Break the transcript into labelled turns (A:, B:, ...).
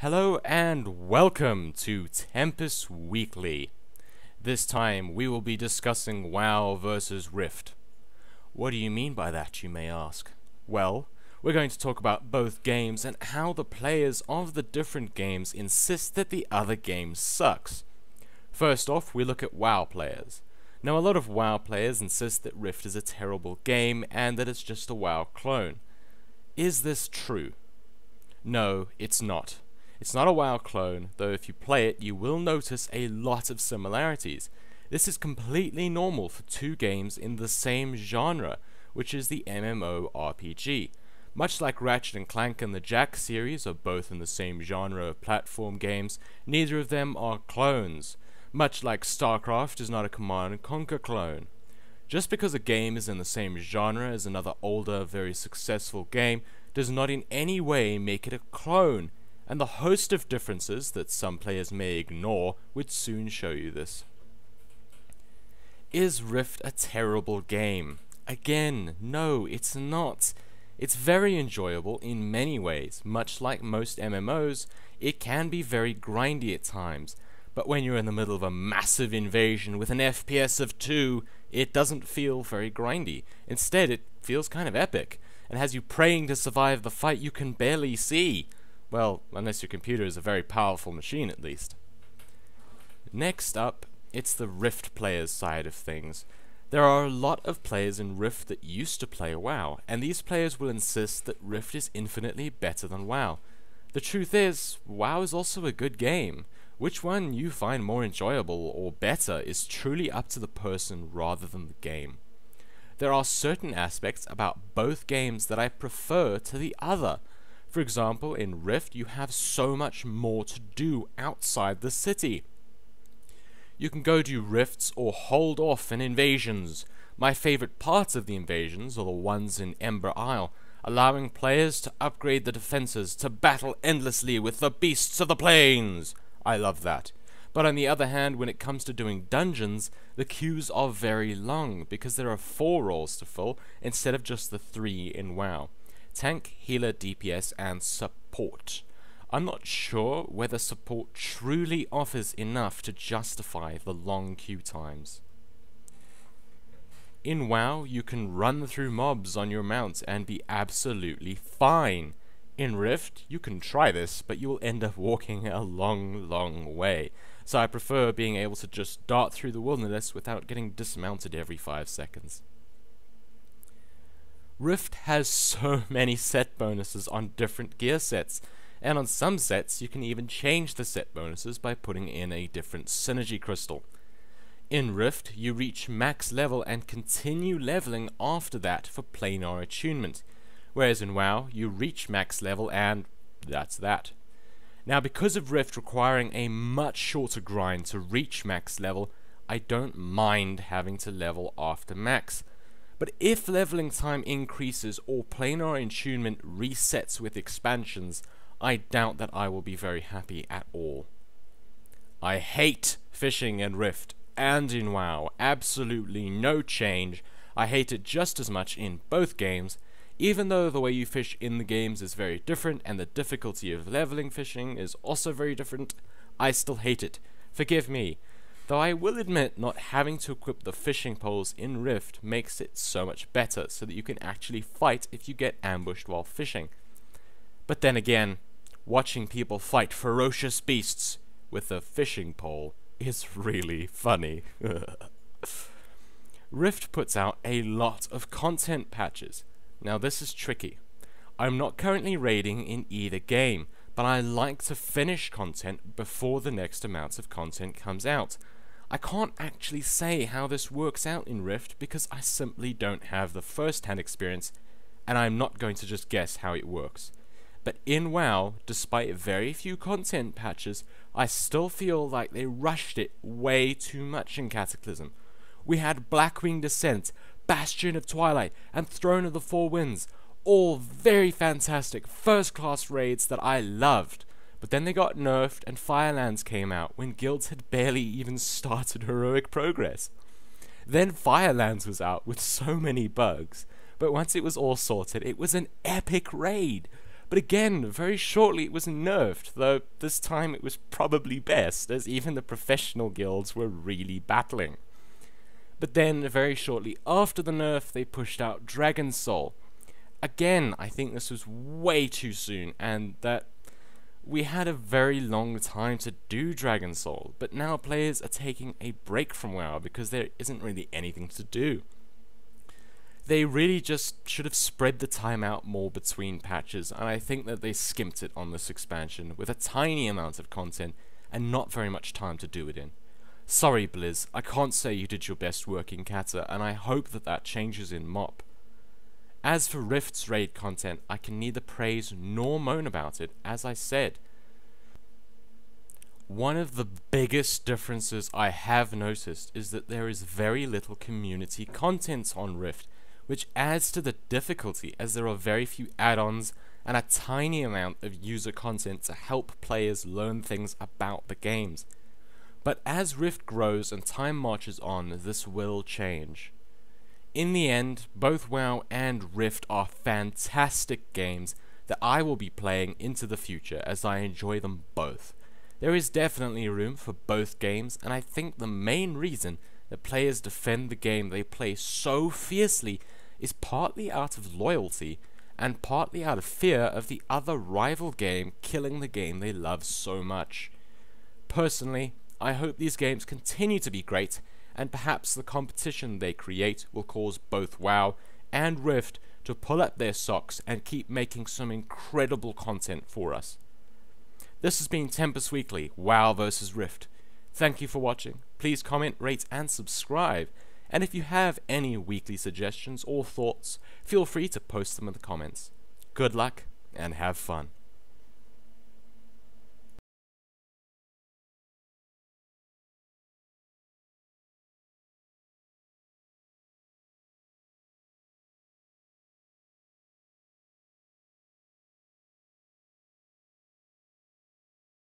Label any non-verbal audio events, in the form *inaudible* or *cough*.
A: Hello and welcome to Tempus Weekly. This time we will be discussing WoW versus Rift. What do you mean by that, you may ask? Well, we're going to talk about both games and how the players of the different games insist that the other game sucks. First off, we look at WoW players. Now, a lot of WoW players insist that Rift is a terrible game and that it's just a WoW clone. Is this true? No, it's not. It's not a WoW clone, though if you play it, you will notice a lot of similarities. This is completely normal for two games in the same genre, which is the MMORPG. Much like Ratchet and Clank and the Jak series are both in the same genre of platform games, neither of them are clones. Much like StarCraft is not a Command and Conquer clone. Just because a game is in the same genre as another older, very successful game does not in any way make it a clone, and the host of differences that some players may ignore would soon show you this. Is Rift a terrible game? Again, no, it's not. It's very enjoyable in many ways. Much like most MMOs, it can be very grindy at times, but when you're in the middle of a massive invasion with an FPS of 2, it doesn't feel very grindy. Instead, it feels kind of epic, and has you praying to survive the fight you can barely see. Well, unless your computer is a very powerful machine at least. Next up, it's the Rift players side of things. There are a lot of players in Rift that used to play WoW, and these players will insist that Rift is infinitely better than WoW. The truth is, WoW is also a good game. Which one you find more enjoyable or better is truly up to the person rather than the game. There are certain aspects about both games that I prefer to the other. For example, in Rift you have so much more to do outside the city. You can go do rifts or hold off in invasions. My favorite parts of the invasions are the ones in Ember Isle, allowing players to upgrade the defenses to battle endlessly with the beasts of the plains. I love that. But on the other hand, when it comes to doing dungeons, the queues are very long because there are four roles to fill instead of just the three in WoW. Tank, healer, DPS, and support. I'm not sure whether support truly offers enough to justify the long queue times. In WoW, you can run through mobs on your mount and be absolutely fine. In Rift, you can try this, but you will end up walking a long, long way. So I prefer being able to just dart through the wilderness without getting dismounted every 5 seconds. Rift has so *laughs* many set bonuses on different gear sets, and on some sets you can even change the set bonuses by putting in a different synergy crystal. In Rift, you reach max level and continue leveling after that for planar attunement, whereas in WoW, you reach max level and that's that. Now because of Rift requiring a much shorter grind to reach max level, I don't mind having to level after max. But if leveling time increases or planar attunement resets with expansions, I doubt that I will be very happy at all. I hate fishing in Rift and in WoW. Absolutely no change. I hate it just as much in both games. Even though the way you fish in the games is very different and the difficulty of leveling fishing is also very different, I still hate it. Forgive me. Though I will admit not having to equip the fishing poles in Rift makes it so much better so that you can actually fight if you get ambushed while fishing. But then again, watching people fight ferocious beasts with a fishing pole is *laughs* really funny. *laughs* Rift puts out a lot of content patches. Now this is tricky. I'm not currently raiding in either game, but I like to finish content before the next amount of content comes out. I can't actually say how this works out in Rift because I simply don't have the first-hand experience and I'm not going to just guess how it works. But in WoW, despite very few content patches, I still feel like they rushed it way too much in Cataclysm. We had Blackwing Descent, Bastion of Twilight, and Throne of the Four Winds, all very fantastic, first-class raids that I loved. But then they got nerfed and Firelands came out when guilds had barely even started heroic progress. Then Firelands was out with so many bugs, but once it was all sorted, it was an epic raid. But again, very shortly it was nerfed, though this time it was probably best, as even the professional guilds were really battling. But then, very shortly after the nerf, they pushed out Dragon Soul. Again, I think this was way too soon, and that we had a very long time to do Dragon Soul, but now players are taking a break from WoW because there isn't really anything to do. They really just should have spread the time out more between patches, and I think that they skimped it on this expansion with a tiny amount of content and not very much time to do it in. Sorry, Blizz, I can't say you did your best work in Cata, and I hope that that changes in MOP. As for Rift's raid content, I can neither praise nor moan about it, as I said. One of the biggest differences I have noticed is that there is very little community content on Rift, which adds to the difficulty as there are very few add-ons and a tiny amount of user content to help players learn things about the games. But as Rift grows and time marches on, this will change. In the end, both WoW and Rift are fantastic games that I will be playing into the future as I enjoy them both. There is definitely room for both games, and I think the main reason that players defend the game they play so fiercely is partly out of loyalty and partly out of fear of the other rival game killing the game they love so much. Personally, I hope these games continue to be great, and perhaps the competition they create will cause both WoW and Rift to pull up their socks and keep making some incredible content for us. This has been Tempus Weekly, WoW vs Rift. Thank you for watching. Please comment, rate, and subscribe. And if you have any weekly suggestions or thoughts, feel free to post them in the comments. Good luck, and have fun.